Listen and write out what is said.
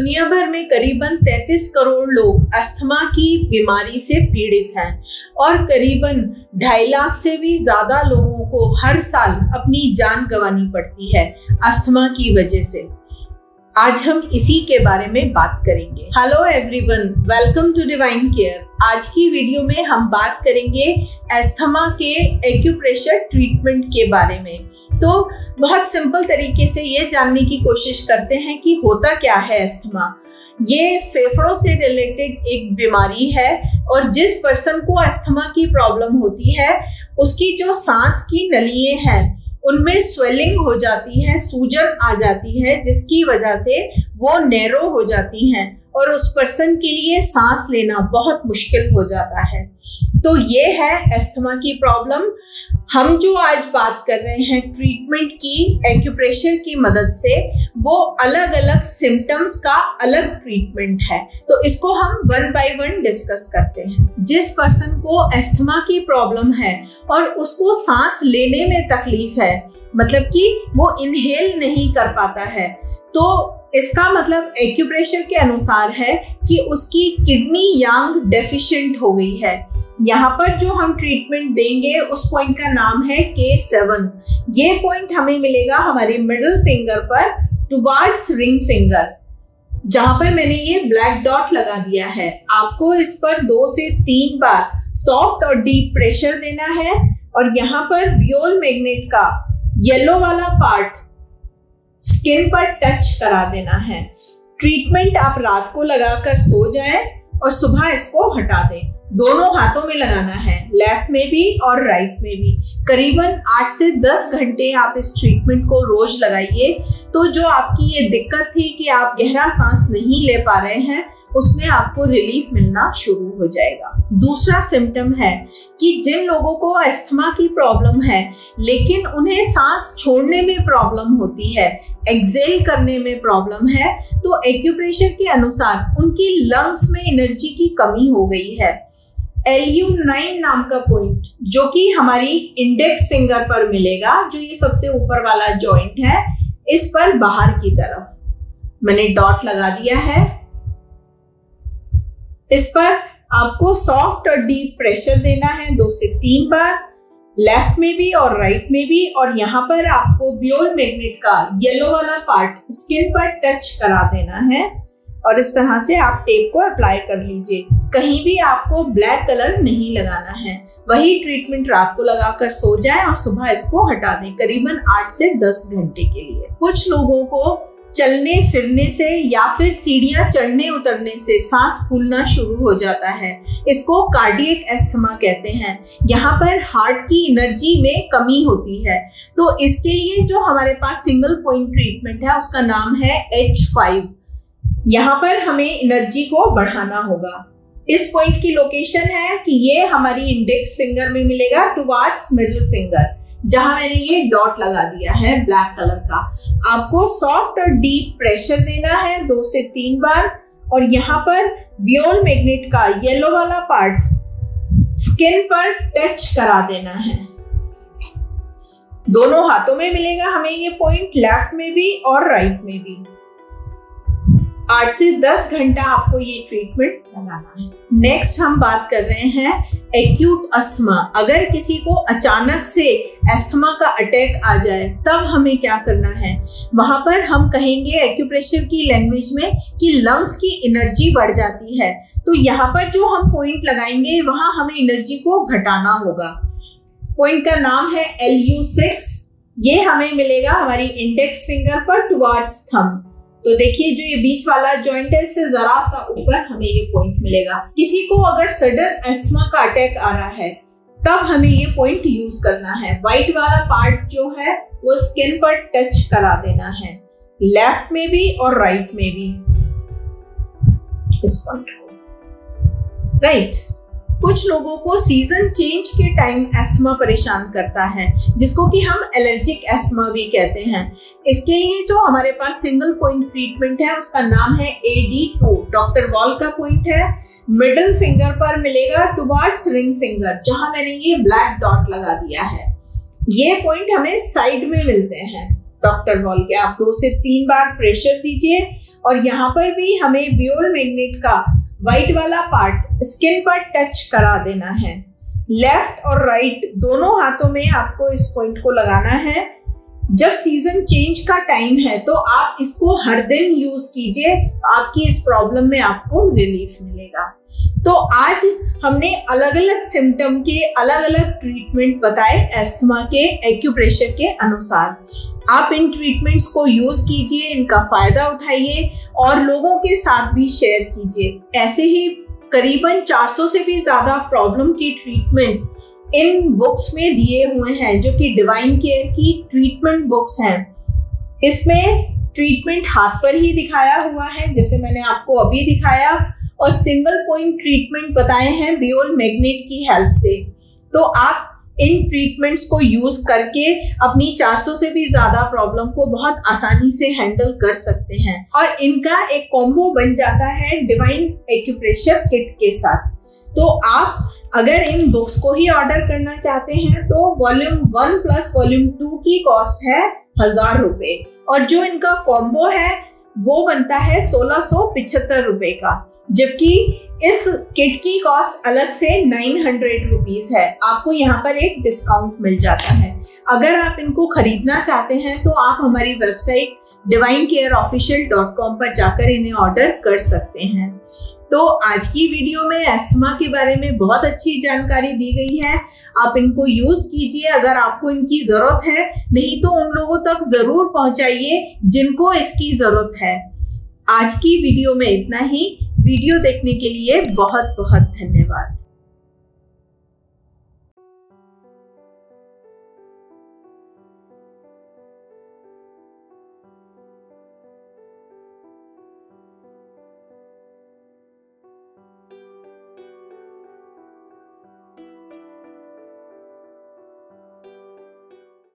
दुनिया भर में करीबन 33 करोड़ लोग अस्थमा की बीमारी से पीड़ित हैं और करीबन ढाई लाख से भी ज़्यादा लोगों को हर साल अपनी जान गंवानी पड़ती है अस्थमा की वजह से। आज हम इसी के बारे में बात करेंगे। Hello everyone welcome to divine care आज की वीडियो में हम बात करेंगे एस्थमा के एक्यूप्रेशर ट्रीटमेंट के बारे में। तो बहुत सिंपल तरीके से ये जानने की कोशिश करते हैं कि होता क्या है एस्थमा ये फेफड़ों से रिलेटेड एक बीमारी है और जिस पर्सन को अस्थमा की प्रॉब्लम होती है, उसकी जो सांस की नलिए हैं उनमें स्वेलिंग हो जाती है, सूजन आ जाती है, जिसकी वजह से वो नैरो हो जाती हैं और उस पर्सन के लिए सांस लेना बहुत मुश्किल हो जाता है। तो ये है एस्थमा की प्रॉब्लम हम जो आज बात कर रहे हैं ट्रीटमेंट की एक्यूप्रेशर की मदद से, वो अलग अलग सिम्टम्स का अलग ट्रीटमेंट है. तो इसको हम वन बाय वन डिस्कस करते हैं. जिस पर्सन को एस्थमा की प्रॉब्लम है और उसको सांस लेने में तकलीफ़ है मतलब कि वो इनहेल नहीं कर पाता है तो इसका मतलब एक्यूप्रेशर के अनुसार है कि उसकी किडनी यांग डेफिशिएंट हो गई है। यहाँ पर जो हम ट्रीटमेंट देंगे, उस पॉइंट का नाम है के सेवन। ये पॉइंट हमें मिलेगा हमारे मिडल फिंगर पर, टुवार्ड्स रिंग फिंगर, जहाँ पर मैंने ये ब्लैक डॉट लगा दिया है। आपको इस पर दो से तीन बार सॉफ्ट और डीप प्रेशर देना है, और यहाँ पर बियोल मैग्नेट का येलो वाला पार्ट स्किन पर टच करा देना है। ट्रीटमेंट आप रात को लगाकर सो जाए और सुबह इसको हटा दें। दोनों हाथों में लगाना है, लेफ़्ट में भी और राइट में भी। करीबन आठ से दस घंटे आप इस ट्रीटमेंट को रोज लगाइए। तो जो आपकी ये दिक्कत थी कि आप गहरा सांस नहीं ले पा रहे हैं उसमें आपको रिलीफ मिलना शुरू हो जाएगा। दूसरा सिम्टम है कि जिन लोगों को अस्थमा की प्रॉब्लम है, लेकिन उन्हें सांस छोड़ने में प्रॉब्लम होती है एक्सेल करने में प्रॉब्लम है तो एक्यूप्रेशर के अनुसार उनकी लंग्स में एनर्जी की कमी हो गई है। एल यू नाइन नाम का पॉइंट जो कि हमारी इंडेक्स फिंगर पर मिलेगा, जो ये सबसे ऊपर वाला जॉइंट है, इस पर बाहर की तरफ़। मैंने डॉट लगा दिया है। इस पर आपको सॉफ्ट और डीप प्रेशर देना है, दो से तीन बार लेफ़्ट में भी और राइट में भी, और यहाँ पर आपको ब्योल मैग्नेट का येलो वाला पार्ट स्किन पर टच करा देना है। और इस तरह से आप टेप को अप्लाई कर लीजिए। कहीं भी आपको ब्लैक कलर नहीं लगाना है। वही ट्रीटमेंट रात को लगाकर सो जाए और सुबह इसको हटा दें करीबन आठ से दस घंटे के लिए। कुछ लोगों को चलने, फिरने से या फिर सीढ़ियाँ चढ़ने, उतरने से सांस फूलना शुरू हो जाता है। इसको कार्डियक एस्थमा कहते हैं। यहाँ पर हार्ट की एनर्जी में कमी होती है। तो इसके लिए जो हमारे पास सिंगल पॉइंट ट्रीटमेंट है, उसका नाम है एच फाइव यहाँ पर हमें एनर्जी को बढ़ाना होगा। इस पॉइंट की लोकेशन है कि ये हमारी इंडेक्स फिंगर में मिलेगा, टुवार्ड्स मिडिल फिंगर। जहाँ मैंने ये डॉट लगा दिया है ब्लैक कलर का। आपको सॉफ्ट और डीप प्रेशर देना है दो से तीन बार। और यहाँ पर बियोल मैग्नेट का येलो वाला पार्ट स्किन पर टच करा देना है। दोनों हाथों में मिलेगा हमें ये पॉइंट, लेफ़्ट में भी और राइट में भी। आठ से दस घंटा आपको ये ट्रीटमेंट लगाना है। नेक्स्ट हम बात कर रहे हैं एक्यूट अस्थमा अगर किसी को अचानक से अस्थमा का अटैक आ जाए, तब हमें क्या करना है? वहाँ पर हम कहेंगे एक्यूप्रेशर की लैंग्वेज में कि लंग्स की एनर्जी बढ़ जाती है। तो यहाँ पर जो हम पॉइंट लगाएँगे, वहाँ हमें एनर्जी को घटाना होगा। पॉइंट का नाम है एल यू सिक्स ये हमें मिलेगा हमारी इंडेक्स फिंगर पर टुवार्ड्स थंब तो देखिए, जो ये बीच वाला जॉइंट है, इससे जरा सा ऊपर हमें ये पॉइंट मिलेगा। किसी को अगर सडन एस्थमा का अटैक आ रहा है, तब हमें ये पॉइंट यूज़ करना है। व्हाइट वाला पार्ट जो है, वो स्किन पर टच करा देना है। लेफ़्ट में भी और राइट में भी। इस पॉइंट को राइट कुछ लोगों को सीज़न चेंज के टाइम एस्थमा परेशान करता है, जिसको कि हम एलर्जिक एस्थमा भी कहते हैं। इसके लिए जो हमारे पास सिंगल पॉइंट ट्रीटमेंट है, उसका नाम है A D two doctor Voll का पॉइंट है। मिडल फिंगर पर मिलेगा टुवार्ड्स रिंग फिंगर जहाँ मैंने ये ब्लैक डॉट लगा दिया है। ये पॉइंट हमें साइड में मिलते हैं डॉक्टर वॉल के। आप दो से तीन बार प्रेशर दीजिए, और यहाँ पर भी हमें ब्योर मैग्नेट का व्हाइट वाला पार्ट स्किन पर टच करा देना है। लेफ़्ट और राइट दोनों हाथों में आपको इस पॉइंट को लगाना है। जब सीज़न चेंज का टाइम है तो आप इसको हर दिन यूज़ कीजिए, आपकी इस प्रॉब्लम में आपको रिलीफ मिलेगा। तो आज हमने अलग अलग सिम्टम के अलग अलग ट्रीटमेंट बताए एस्थमा के एक्यूप्रेशर के अनुसार। आप इन ट्रीटमेंट्स को यूज़ कीजिए, इनका फ़ायदा उठाइए, और लोगों के साथ भी शेयर कीजिए। ऐसे ही करीबन 400 से भी ज़्यादा प्रॉब्लम की ट्रीटमेंट्स इन बुक्स में दिए हुए हैं, जो कि डिवाइन केयर की ट्रीटमेंट बुक्स हैं। इसमें ट्रीटमेंट हाथ पर ही दिखाया हुआ है, जैसे मैंने आपको अभी दिखाया, और सिंगल पॉइंट ट्रीटमेंट बताए हैं बियोल मैग्नेट की हेल्प से। तो आप इन ट्रीटमेंट्स को यूज़ करके अपनी 400 से भी ज़्यादा प्रॉब्लम को बहुत आसानी से हैंडल कर सकते हैं। और इनका एक कॉम्बो बन जाता है डिवाइन एक्यूप्रेशर किट के साथ। तो आप अगर इन बुक्स को ही ऑर्डर करना चाहते हैं तो volume one plus volume two की कॉस्ट है हज़ार रुपए। और जो इनका कॉम्बो है, वो बनता है सोलह सौ पिछहत्तर रुपए का। जबकि इस किट की कॉस्ट अलग से नाइन हंड्रेड रुपीज़ है। आपको यहाँ पर एक डिस्काउंट मिल जाता है। अगर आप इनको खरीदना चाहते हैं तो आप हमारी website divine care official dot com पर जाकर इन्हें ऑर्डर कर सकते हैं। तो आज की वीडियो में एस्थमा के बारे में बहुत अच्छी जानकारी दी गई है। आप इनको यूज़ कीजिए, अगर आपको इनकी ज़रूरत है, नहीं तो उन लोगों तक ज़रूर पहुंचाइए जिनको इसकी ज़रूरत है। आज की वीडियो में इतना ही। वीडियो देखने के लिए बहुत बहुत धन्यवाद।